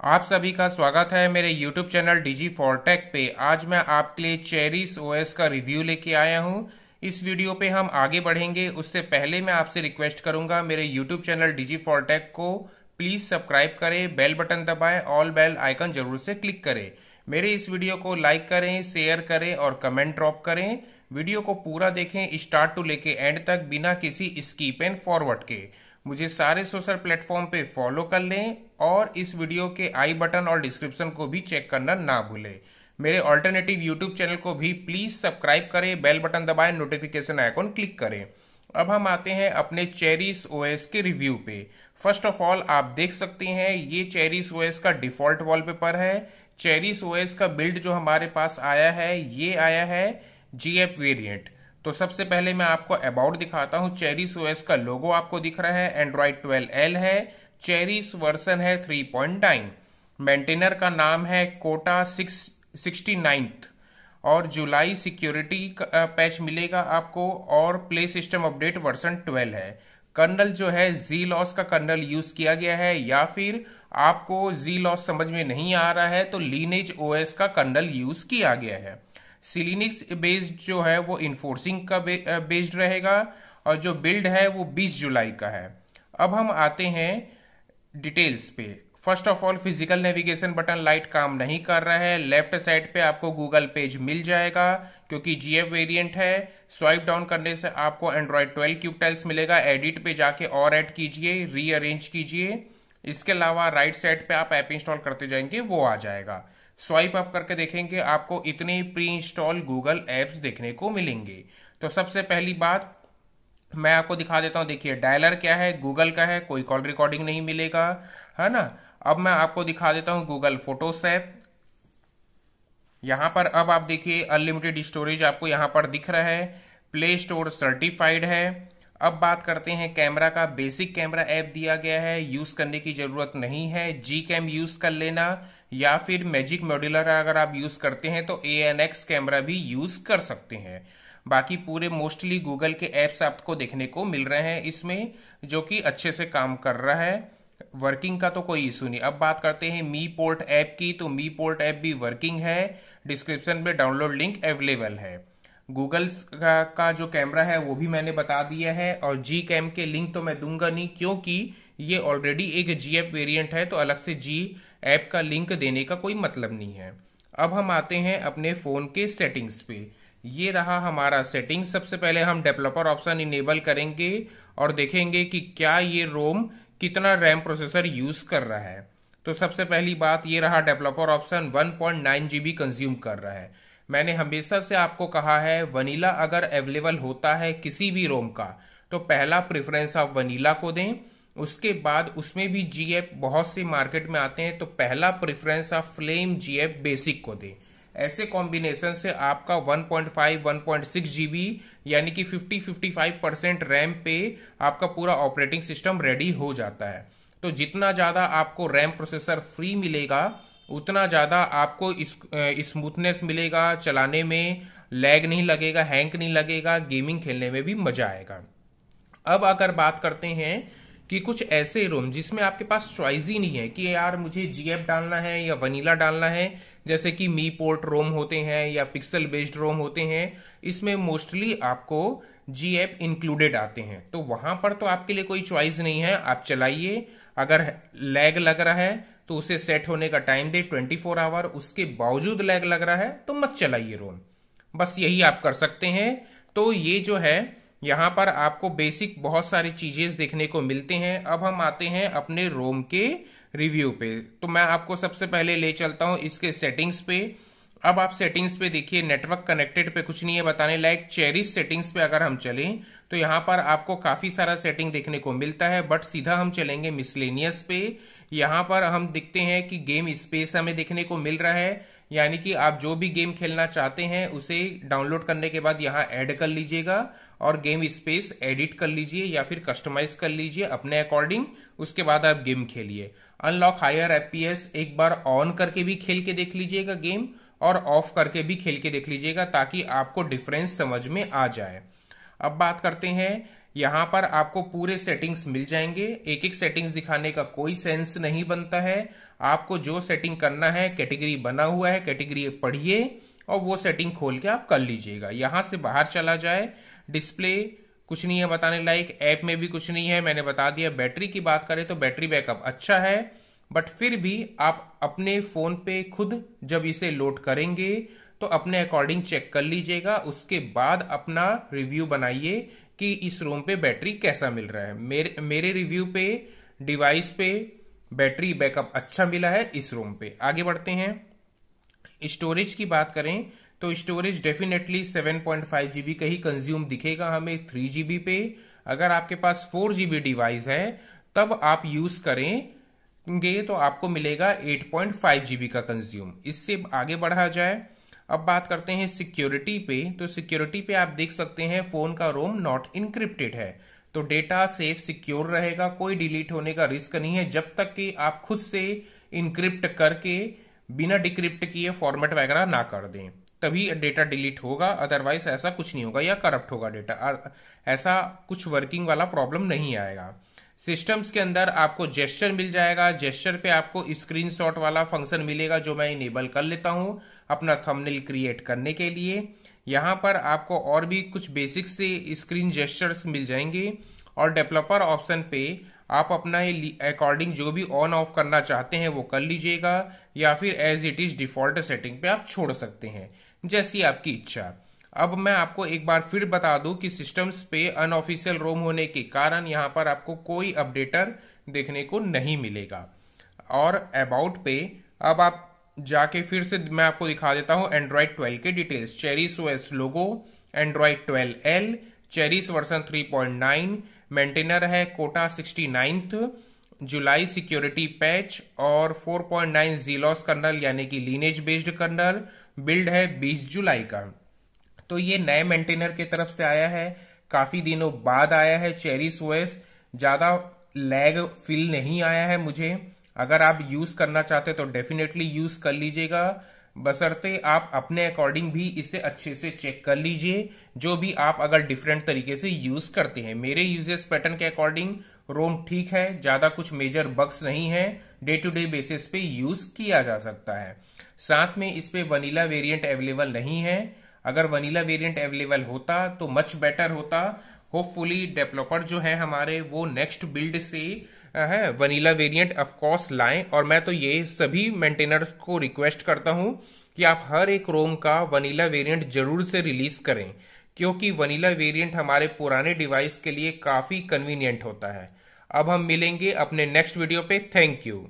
आप सभी का स्वागत है मेरे YouTube चैनल डीजी फॉरटेक पे। आज मैं आपके लिए चेरिस ओएस का रिव्यू लेके आया हूँ। इस वीडियो पे हम आगे बढ़ेंगे। उससे पहले मैं आपसे रिक्वेस्ट करूँगा मेरे YouTube channel DG four tech को प्लीज़ सब्सक्राइब करें बेल बटन दबाएँ ऑल बेल आइकन ज़रूर से क्लिक करें। मेरे इस वीडियो को लाइक करें शेयर करें और कमेंट ड्रॉप करें। वीडियो को पूरा देखें स्टार्ट टू लेके एंड तक बिना किसी स्कीप एंड फॉरवर्ड के। मुझे सारे सोशल प्लेटफॉर्म पे फॉलो कर लें और इस वीडियो के आई बटन और डिस्क्रिप्शन को भी चेक करना ना भूलें। मेरे ऑल्टरनेटिव यूट्यूब चैनल को भी प्लीज़ सब्सक्राइब करें बेल बटन दबाएँ नोटिफिकेशन आइकॉन क्लिक करें। अब हम आते हैं अपने चेरीस ओएस के रिव्यू पे। फ़र्स्ट ऑफ़ ऑल आप देख सकते हैं, ये चेरीस ओएस का डिफ़ॉल्ट वॉलपेपर है। चेरीस ओएस का बिल्ड जो हमारे पास आया है, ये आया है जीएफ वेरिएंट तो सबसे पहले मैं आपको अबाउट दिखाता हूँ। चेरिस ओएस का लोगो आपको दिख रहा है। एंड्रॉइड 12 एल है। चेरिस वर्सन है 3.9 मेंटेनर का नाम है कोटा सिक्स सिक्सटी नाइन्थ और जुलाई सिक्योरिटी पैच मिलेगा आपको। और प्ले सिस्टम अपडेट वर्सन 12 है। कर्नल जो है जी लॉस का कर्नल यूज़ किया गया है। या फिर आपको जी लॉस समझ में नहीं आ रहा है तो लीनेज ओएस का कर्नल यूज़ किया गया है। सिलिनिक्स बेस्ड जो है वो इन्फोर्सिंग का बेस्ड रहेगा और जो बिल्ड है वो 20 जुलाई का है। अब हम आते हैं डिटेल्स पे। First of all physical navigation button light काम नहीं कर रहा है। लेफ़्ट साइड पे आपको गूगल पेज मिल जाएगा, क्योंकि जीएफ वेरिएंट है। स्वाइप डाउन करने से आपको एंड्रॉयड 12 क्यूब टाइल्स मिलेगा। एडिट पे जाके और ऐड कीजिए रीअरेंज कीजिए। इसके अलावा राइट साइड पे आप ऐप इंस्टॉल करते जाएँगे, वो आ जाएगा। स्वाइप अप करके देखेंगे, आपको इतने प्री इंस्टॉल गूगल एप्स देखने को मिलेंगे। तो सबसे पहली बात, मैं आपको दिखा देता हूँ, देखिए डायलर क्या है गूगल का है, कोई कॉल रिकॉर्डिंग नहीं मिलेगा, है ना? अब मैं आपको दिखा देता हूँ गूगल फोटोस ऐप यहाँ पर अब आप देखिए अनलिमिटेड स्टोरेज आपको यहाँ पर दिख रहा है प्ले स्टोर सर्टिफाइड है। अब बात करते हैं, कैमरा का बेसिक कैमरा ऐप दिया गया है यूज़ करने की ज़रूरत नहीं है जी कैम यूज़ कर लेना या फिर मैजिक मॉड्यूलर अगर आप यूज़ करते हैं तो ए एन एक्स कैमरा भी यूज़ कर सकते हैं। बाकी पूरे मोस्टली गूगल के एप्स आपको देखने को मिल रहे हैं इसमें जो कि अच्छे से काम कर रहा है। वर्किंग का तो कोई इशू नहीं। अब बात करते हैं मी पोर्ट ऐप की तो मी पोर्ट ऐप भी वर्किंग है। डिस्क्रिप्शन में डाउनलोड लिंक अवेलेबल है। गूगल का, का जो कैमरा है वो भी मैंने बता दिया है। और जी कैम के लिंक तो मैं दूँगा नहीं क्योंकि ये ऑलरेडी एक जी एप वेरियंट है तो अलग से जी ऐप का लिंक देने का कोई मतलब नहीं है। अब हम आते हैं अपने फ़ोन के सेटिंग्स पे। ये रहा हमारा सेटिंग। सबसे पहले हम डेवलपर ऑप्शन इनेबल करेंगे और देखेंगे कि क्या ये रोम कितना रैम प्रोसेसर यूज़ कर रहा है। तो सबसे पहली बात, ये रहा डेवलपर ऑप्शन। 1.9 जीबी कंज्यूम कर रहा है। मैंने हमेशा से आपको कहा है, वनीला अगर अवेलेबल होता है किसी भी रोम का तो पहला प्रेफरेंस आप वनीला को दें। उसके बाद उसमें भी जीएफ बहुत से मार्केट में आते हैं तो पहला प्रेफरेंस आप फ्लेम जीएफ बेसिक को दें। ऐसे कॉम्बिनेशन से आपका 1.5 1.6 जीबी यानी कि 50 55 परसेंट रैम पे आपका पूरा ऑपरेटिंग सिस्टम रेडी हो जाता है। तो जितना ज़्यादा आपको रैम प्रोसेसर फ्री मिलेगा, उतना ज़्यादा आपको स्मूथनेस मिलेगा, चलाने में लैग नहीं लगेगा हैंक नहीं लगेगा गेमिंग खेलने में भी मज़ा आएगा। अब अगर बात करते हैं कि कुछ ऐसे रोम जिसमें आपके पास चॉइस ही नहीं है कि यार मुझे जीएफ डालना है या वनीला डालना है, जैसे कि मी पोर्ट रोम होते हैं या पिक्सल बेस्ड रोम होते हैं, इसमें मोस्टली आपको जीएफ इंक्लूडेड आते हैं। तो वहाँ पर तो आपके लिए कोई चॉइस नहीं है, आप चलाइए। अगर लैग लग रहा है तो उसे सेट होने का टाइम दे 24 फोर आवर उसके बावजूद लैग लग रहा है तो मत चलाइए रोम बस यही आप कर सकते हैं। तो ये जो है यहाँ पर आपको बेसिक बहुत सारी चीज़ें देखने को मिलते हैं। अब हम आते हैं अपने रोम के रिव्यू पे। तो मैं आपको सबसे पहले ले चलता हूँ इसके सेटिंग्स पे। अब आप सेटिंग्स पे देखिए नेटवर्क कनेक्टेड पे कुछ नहीं है बताने लायक। चेरिस सेटिंग्स पे अगर हम चलें तो यहाँ पर आपको काफ़ी सारा सेटिंग देखने को मिलता है बट सीधा हम चलेंगे मिसलेनियस पे। यहाँ पर हम दिखते हैं कि गेम स्पेस हमें देखने को मिल रहा है। यानी कि आप जो भी गेम खेलना चाहते हैं, उसे डाउनलोड करने के बाद यहाँ ऐड कर लीजिएगा और गेम स्पेस एडिट कर लीजिए या फिर कस्टमाइज कर लीजिए अपने अकॉर्डिंग उसके बाद आप गेम खेलिए। अनलॉक हायर एफपीएस एक बार ऑन करके भी खेल के देख लीजिएगा गेम और ऑफ़ करके भी खेल के देख लीजिएगा ताकि आपको डिफरेंस समझ में आ जाए। अब बात करते हैं यहाँ पर आपको पूरे सेटिंग्स मिल जाएँगे। एक एक सेटिंग्स दिखाने का कोई सेंस नहीं बनता है। आपको जो सेटिंग करना है कैटेगरी बना हुआ है कैटेगरी पढ़िए और वो सेटिंग खोल के आप कर लीजिएगा। यहाँ से बाहर चला जाए डिस्प्ले कुछ नहीं है बताने लायक ऐप में भी कुछ नहीं है। मैंने बता दिया बैटरी की बात करें तो बैटरी बैकअप अच्छा है बट फिर भी आप अपने फ़ोन पे खुद जब इसे लोड करेंगे तो अपने अकॉर्डिंग चेक कर लीजिएगा। उसके बाद अपना रिव्यू बनाइए। कि इस रोम पे बैटरी कैसा मिल रहा है। मेरे मेरे रिव्यू पे, डिवाइस पे बैटरी बैकअप अच्छा मिला है इस रोम पे। आगे बढ़ते हैं। स्टोरेज की बात करें तो स्टोरेज डेफिनेटली 7.5 जीबी का ही कंज्यूम दिखेगा हमें थ्री जीबी पे। अगर आपके पास 4 जीबी डिवाइस है, तब आप यूज़ करेंगे तो आपको मिलेगा 8.5 जीबी का कंज्यूम। इससे आगे बढ़ा जाए अब बात करते हैं सिक्योरिटी पे। तो सिक्योरिटी पे आप देख सकते हैं फ़ोन का रोम नॉट इनक्रिप्टेड है। तो डेटा सेफ़, सिक्योर रहेगा, कोई डिलीट होने का रिस्क नहीं है। जब तक कि आप खुद से इनक्रिप्ट करके बिना डिक्रिप्ट किए फॉर्मेट वगैरह ना कर दें, तभी डेटा डिलीट होगा। अदरवाइज़ ऐसा कुछ नहीं होगा या करप्ट होगा डेटा। ऐसा कुछ वर्किंग वाला प्रॉब्लम नहीं आएगा। सिस्टम्स के अंदर आपको जेस्चर मिल जाएगा। जेस्चर पे आपको स्क्रीनशॉट वाला फ़ंक्शन मिलेगा जो मैं इनेबल कर लेता हूँ अपना थंबनेल क्रिएट करने के लिए। यहाँ पर आपको और भी कुछ बेसिक से स्क्रीन जेस्चर्स मिल जाएँगे। और डेवलपर ऑप्शन पे आप अपना अकॉर्डिंग जो भी ऑन ऑफ़ करना चाहते हैं वो कर लीजिएगा। या फिर as it is default setting पे आप छोड़ सकते हैं। जैसी आपकी इच्छा। अब मैं आपको एक बार फिर बता दूँ कि सिस्टम्स पे अनऑफिशियल रोम होने के कारण यहाँ पर आपको कोई अपडेटर देखने को नहीं मिलेगा। और अबाउट पे, अब आप जाके फिर से मैं आपको दिखा देता हूँ एंड्रॉइड 12 के details Cherish OS logo Android 12 L Cherish version 3.9 maintainer है कोटा 69th जुलाई सिक्योरिटी पैच और 4.9 जीलॉस कर्नल यानी कि लीनेज बेस्ड कर्नल बिल्ड है 20 जुलाई का। तो ये नए मेंटेनर की तरफ़ से आया है। काफ़ी दिनों बाद आया है चेरिस ओएस ज़्यादा लैग फील नहीं आया है मुझे। अगर आप यूज़ करना चाहते तो डेफिनेटली यूज़ कर लीजिएगा। बसरते आप अपने अकॉर्डिंग भी इसे अच्छे से चेक कर लीजिए। जो भी आप अगर डिफरेंट तरीके से यूज़ करते हैं। मेरे यूजेस पैटर्न के अकॉर्डिंग रोम ठीक है, ज़्यादा कुछ मेजर बग्स नहीं है। डे टू डे बेसिस पे यूज़ किया जा सकता है। साथ में इस पे वनीला वेरिएंट अवेलेबल नहीं है। अगर वनीला वेरिएंट अवेलेबल होता तो मच बेटर होता। होपफुली डेवलपर जो है हमारे, वो नेक्स्ट बिल्ड से है, वनीला वेरिएंट ऑफकोर्स लाएँ। और मैं तो ये सभी मेंटेनर्स को रिक्वेस्ट करता हूँ कि आप हर एक रोम का वनीला वेरिएंट ज़रूर से रिलीज़ करें। क्योंकि वनीला वेरिएंट हमारे पुराने डिवाइस के लिए काफ़ी कन्वीनियंट होता है। अब हम मिलेंगे अपने नेक्स्ट वीडियो पे। Thank you